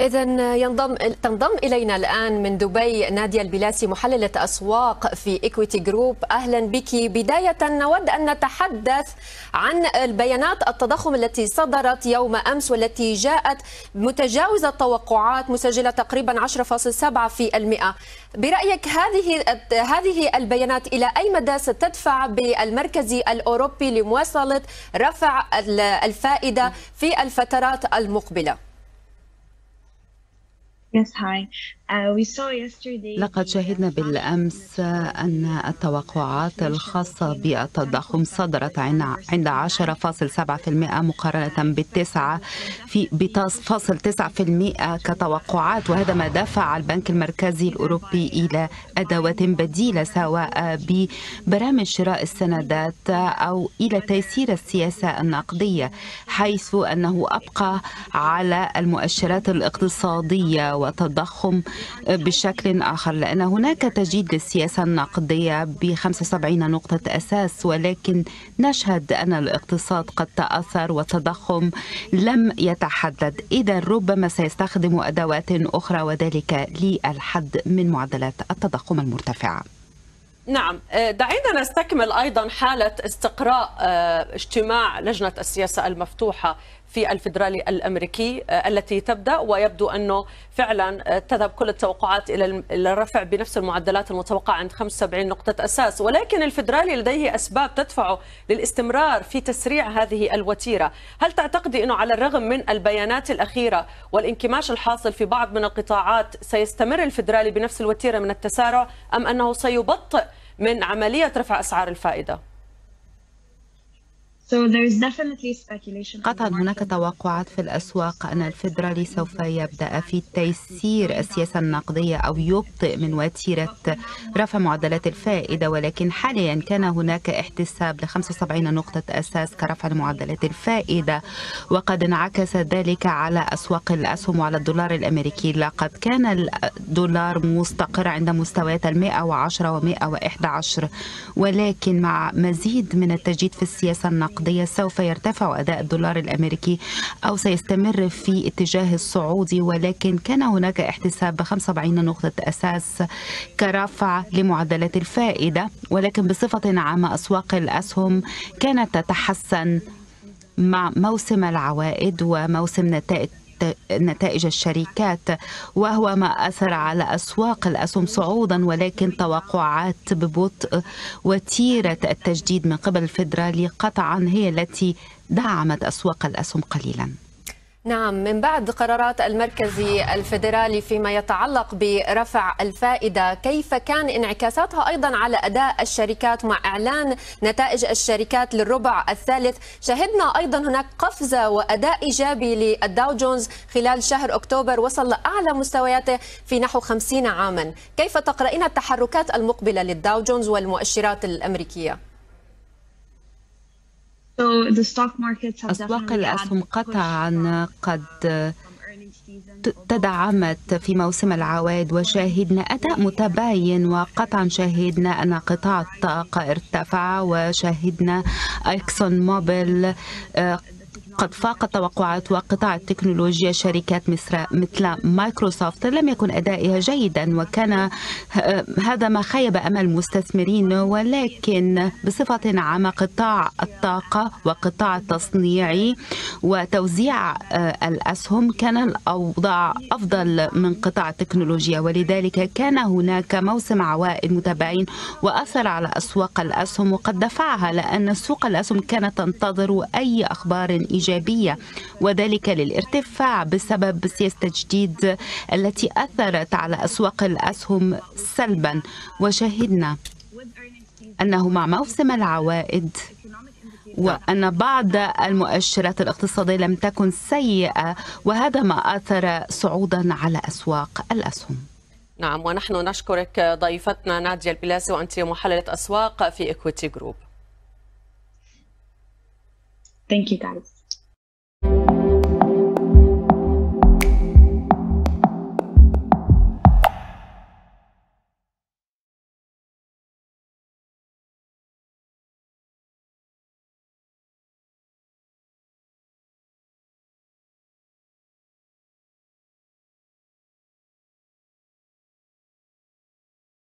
إذا ينضم تنضم إلينا الآن من دبي نادية البلاسي محللة أسواق في Equiti Group أهلا بك. بداية نود أن نتحدث عن البيانات التضخم التي صدرت يوم أمس والتي جاءت متجاوزة التوقعات مسجلة تقريبا 10.7 في المئة. برأيك هذه هذه البيانات إلى أي مدى ستدفع بالمركزي الأوروبي لمواصلة رفع الفائدة في الفترات المقبلة؟ Yes, hi. لقد شهدنا بالأمس أن التوقعات الخاصة بالتضخم صدرت عند 10.7% مقارنة بالتسعة في بفاصل 9% كتوقعات وهذا ما دفع البنك المركزي الأوروبي إلى أدوات بديلة سواء ببرامج شراء السندات أو إلى تيسير السياسة النقدية حيث أنه أبقى على المؤشرات الاقتصادية وتضخم بشكل آخر لأن هناك تجديد للسياسة النقدية ب 75 نقطة أساس ولكن نشهد أن الاقتصاد قد تأثر والتضخم لم يتحدد. إذا ربما سيستخدم أدوات أخرى وذلك للحد من معدلات التضخم المرتفعة. نعم دعينا نستكمل أيضا حالة استقراء اجتماع لجنة السياسة المفتوحة في الفدرالي الأمريكي آه، التي تبدأ ويبدو أنه فعلا آه، تذهب كل التوقعات إلى الرفع بنفس المعدلات المتوقعة عند 75 نقطة أساس. ولكن الفدرالي لديه أسباب تدفعه للاستمرار في تسريع هذه الوتيرة. هل تعتقدي إنه على الرغم من البيانات الأخيرة والانكماش الحاصل في بعض من القطاعات سيستمر الفدرالي بنفس الوتيرة من التسارع أم أنه سيبطئ من عملية رفع أسعار الفائدة؟ قطعا هناك توقعات في الأسواق أن الفيدرالي سوف يبدأ في تيسير السياسة النقدية أو يبطئ من وتيرة رفع معدلات الفائدة ولكن حاليا كان هناك احتساب ل 75 نقطة أساس كرفع معدلات الفائدة وقد انعكس ذلك على أسواق الأسهم وعلى الدولار الأمريكي. لقد كان الدولار مستقر عند مستويات ال 110 و 111 ولكن مع مزيد من التجديد في السياسة النقدية النقدية سوف يرتفع أداء الدولار الأمريكي أو سيستمر في اتجاه الصعودي ولكن كان هناك احتساب ب 75 نقطة أساس كرفع لمعدلات الفائدة ولكن بصفة عامة أسواق الأسهم كانت تتحسن مع موسم العوائد وموسم نتائج نتائج الشركات وهو ما أثر على أسواق الأسهم صعودا ولكن توقعات ببطء وتيرة التجديد من قبل الفيدرالي قطعا هي التي دعمت أسواق الأسهم قليلا. نعم من بعد قرارات المركزي الفيدرالي فيما يتعلق برفع الفائدة كيف كان انعكاساتها أيضا على أداء الشركات مع إعلان نتائج الشركات للربع الثالث شهدنا أيضا هناك قفزة وأداء إيجابي للداو جونز خلال شهر أكتوبر وصل لأعلى مستوياته في نحو 50 عاما كيف تقرأين التحركات المقبلة للداو جونز والمؤشرات الأمريكية؟ أسواق الأسهم قطعا قد تدعمت في موسم العوائد وشاهدنا أداء متباين وقطعا شاهدنا أن قطاع الطاقة ارتفع وشاهدنا إكسون موبيل آه، قد فاق التوقعات وقطاع التكنولوجيا شركات مثل مثل مايكروسوفت لم يكن أدائها جيدا وكان هذا ما خيب أمل المستثمرين ولكن بصفة عامة قطاع الطاقة وقطاع التصنيعي وتوزيع الأسهم كان الأوضاع أفضل من قطاع التكنولوجيا ولذلك كان هناك موسم عوائد متابعين وأثر على أسواق الأسهم وقد دفعها لأن سوق الأسهم كانت تنتظر أي أخبار إيجابية. إيجابية وذلك للارتفاع بسبب سياسة التجديد التي أثرت على أسواق الأسهم سلبا. وشهدنا أنه مع موسم العوائد وأن بعض المؤشرات الاقتصادية لم تكن سيئة وهذا ما أثر صعودا على أسواق الأسهم. نعم ونحن نشكرك ضيفتنا نادية البلاسي وأنت محللة أسواق في إكويتي جروب Thank you guys.